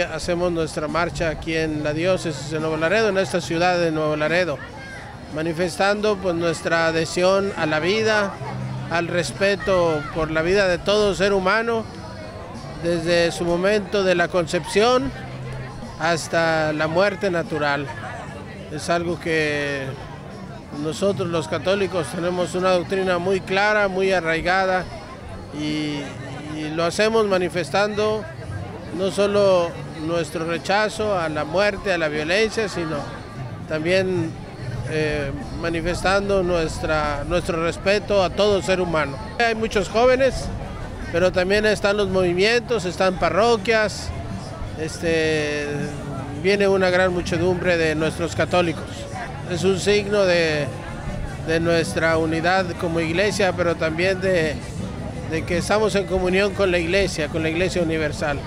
Hacemos nuestra marcha aquí en la diócesis de Nuevo Laredo, en esta ciudad de Nuevo Laredo, manifestando pues, nuestra adhesión a la vida, al respeto por la vida de todo ser humano, desde su momento de la concepción hasta la muerte natural. Es algo que nosotros los católicos tenemos una doctrina muy clara, muy arraigada y, y lo hacemos manifestando no solo nuestro rechazo a la muerte, a la violencia, sino también eh, manifestando nuestra, nuestro respeto a todo ser humano. Hay muchos jóvenes, pero también están los movimientos, están parroquias, este, viene una gran muchedumbre de nuestros católicos. Es un signo de, de nuestra unidad como iglesia, pero también de, de que estamos en comunión con la iglesia, con la iglesia universal.